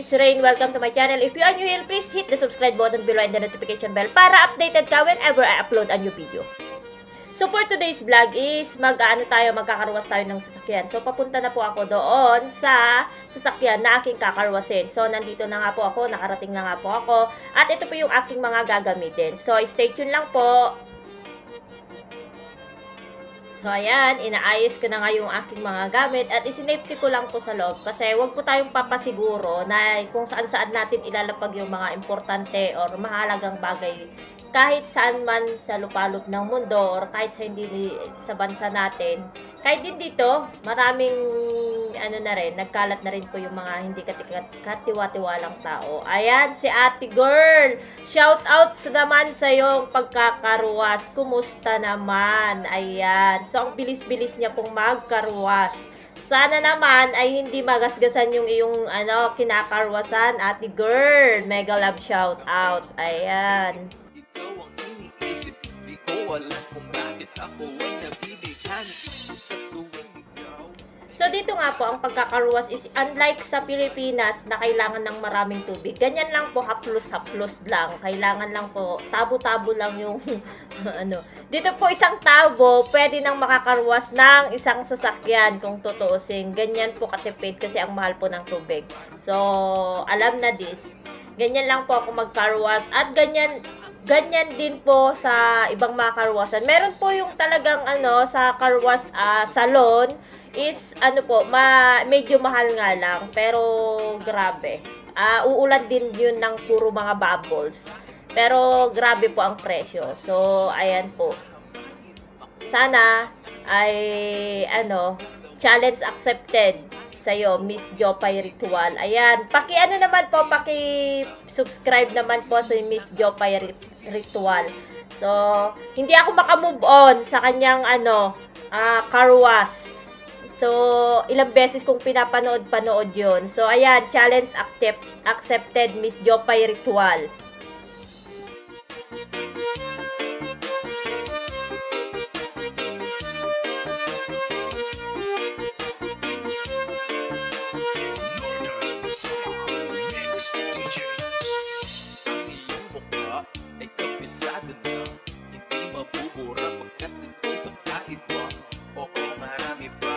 is Rain. Welcome to my channel. If you are new here, please hit the subscribe button below and the notification bell para updated ka whenever I upload a new video. So for today's vlog is mag-ano tayo, magkakaruwas tayo ng sasakyan. So papunta na po ako doon sa sasakyan na aking kakarwasin. So nandito na nga po ako, nakarating na nga po ako. At ito po yung aking mga gagamitin. So stay tuned lang po. So, ayan, inaayos ko na nga yung aking mga gamit at isinafety ko lang po sa loob kasi wag po tayong papasiguro na kung saan-saan natin ilalapag yung mga importante or mahalagang bagay kahit saan man sa lupalop ng mundo or kahit sa hindi sa bansa natin. Kahit din dito, maraming ano na rin, nagkalat na rin po yung mga hindi katiwa-tiwalang tao. Ayan, si ate girl! Shout out naman sa yung pagkakaruwas. Kumusta naman? Ayan. So, ang bilis-bilis niya pong magkaruwas. Sana naman ay hindi magasgasan yung iyong ano, kinakarwasan, ate girl. Mega love shout out. Ayan. Alam kung bakit ako ay nabibigyan Sa tuwing ikaw So, dito nga po, ang pagkakaruwas is unlike sa Pilipinas na kailangan ng maraming tubig. Ganyan lang po, haplos-haplos lang. Kailangan lang po, tabo-tabo lang yung, ano. Dito po, isang tabo, pwede nang makakaruwas ng isang sasakyan kung tutuusin. Ganyan po katipid kasi ang mahal po ng tubig. So, alam na this. Ganyan lang po ako magkaruwas. At ganyan, ganyan din po sa ibang mga karwasan. Meron po yung talagang ano sa karwas ah, salon is ano po, ma medyo mahal nga lang pero grabe. Ah, uulan din yun ng puro mga bubbles. Pero grabe po ang presyo. So, ayan po. Sana ay ano, challenge accepted sa'yo, Miss Jopay Ritual. Ayan, paki ano naman po, paki subscribe naman po sa Miss Jopay Rit- Ritual. So, hindi ako makamove on sa kanyang ano, ah car wash. So, ilang beses kong pinapanood-panood yon So, ayan, challenge accept, accepted Miss Jopay Ritual. Ay kabisado na Hindi mabubura pagkat ito'y kakaiba Oo marami pa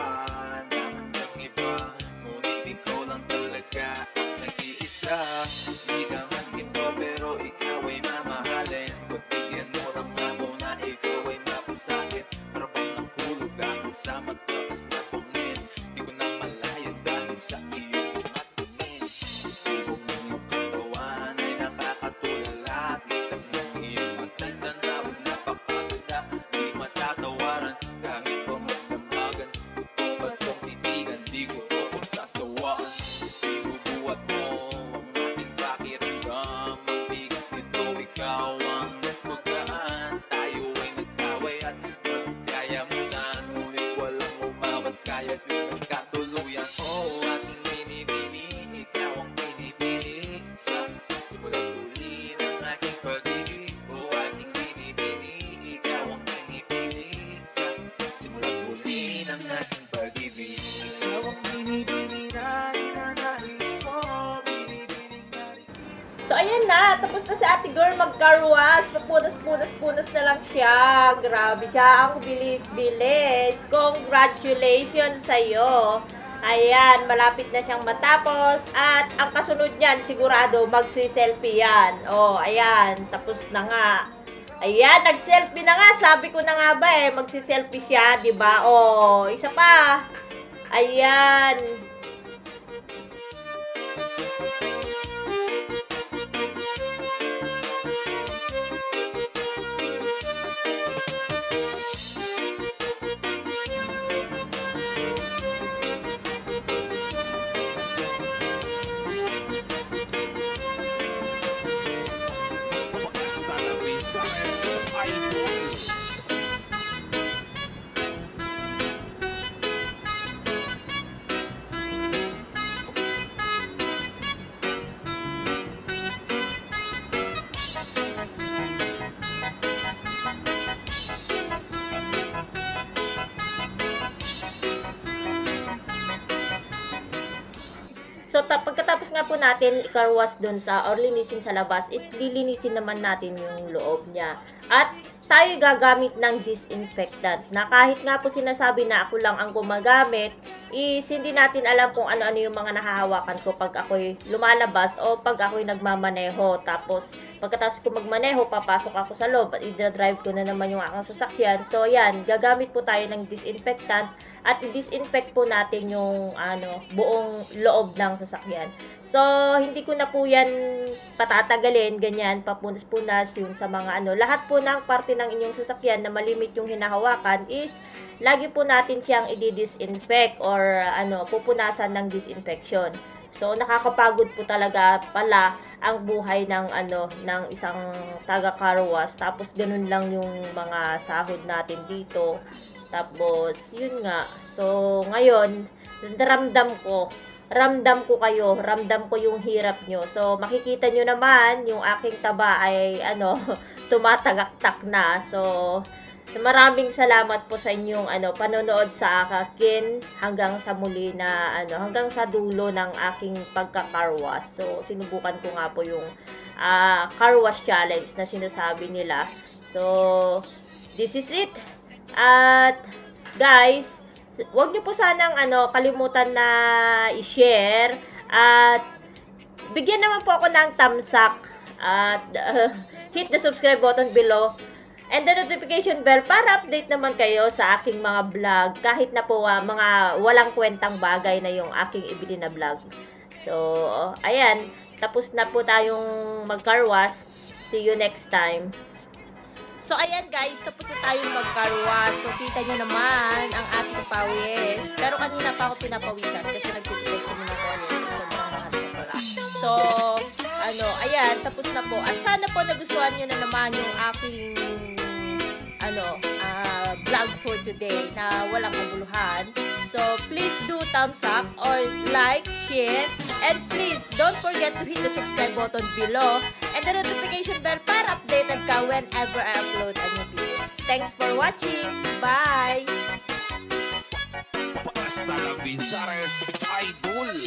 Tapos na si ate girl magkarwas. Papunas-punas-punas na lang siya. Grabe siya. Ang bilis-bilis. Congratulations sa'yo. Ayan, malapit na siyang matapos. At ang kasunod niyan, sigurado, magsi-selfie yan. Oh, ayan. Tapos na nga. Ayan, nag-selfie na nga. Sabi ko na nga ba eh, magsi-selfie siya, ba? Oh, isa pa. Ayan. So, ta- pagkatapos nga po natin ikarwas dun sa or linisin sa labas is lilinisin naman natin yung loob niya. At tayo gagamit ng disinfectant na kahit nga po sinasabi na ako lang ang gumagamit, is hindi natin alam kung ano-ano yung mga nahahawakan ko pag ako'y lumalabas o pag ako'y nagmamaneho. Tapos, pagkatapos ko magmaneho, papasok ako sa loob at i-drive ko na naman yung aking sasakyan. So, yan, gagamit po tayo ng disinfectant at i-disinfect po natin yung ano, buong loob ng sasakyan. So, hindi ko na po yan patatagalin, ganyan, papunas-punas yung sa mga ano. Lahat po ng parte inyong sasakyan na malimit yung hinahawakan is lagi po natin siyang i-disinfect or ano, pupunasan ng disinfection. So nakakapagod po talaga pala ang buhay ng ano ng isang taga carwash tapos ganun lang yung mga sahod natin dito. Tapos yun nga. So ngayon, ramdam ko ramdam ko kayo, ramdam ko yung hirap nyo. So, makikita nyo naman, yung aking taba ay, ano, tumatagaktak na. So, Maraming salamat po sa inyong ano panonood sa akin hanggang sa muli na ano hanggang sa dulo ng aking pagka-carwash. So sinubukan ko nga po yung uh, car wash challenge na sinasabi nila. So this is it. At guys, wag niyo po sanang ano kalimutan na i-share at bigyan naman po ako ng thumbs up at uh, hit the subscribe button below and the notification bell para update naman kayo sa aking mga vlog kahit na po uh, mga walang kwentang bagay na yung aking ibili na vlog. So, ayan, tapos na po tayong mag-carwash. See you next time. So, ayan guys, tapos na tayong mag-carwash. So, kita nyo naman ang ating pawis. Pero kanina pa ako pinapawisan kasi nagtitigas ko muna ko sobrang mahal na sala. So, ano, ayan, tapos na po. At sana po nagustuhan nyo na naman yung aking ano, uh, vlog for today na walang kaguluhan. So, please do thumbs up or like, share, and please don't forget to hit the subscribe button below and the notification bell para updated ka whenever I upload a new video. Thanks for watching! Bye! Basta la Idol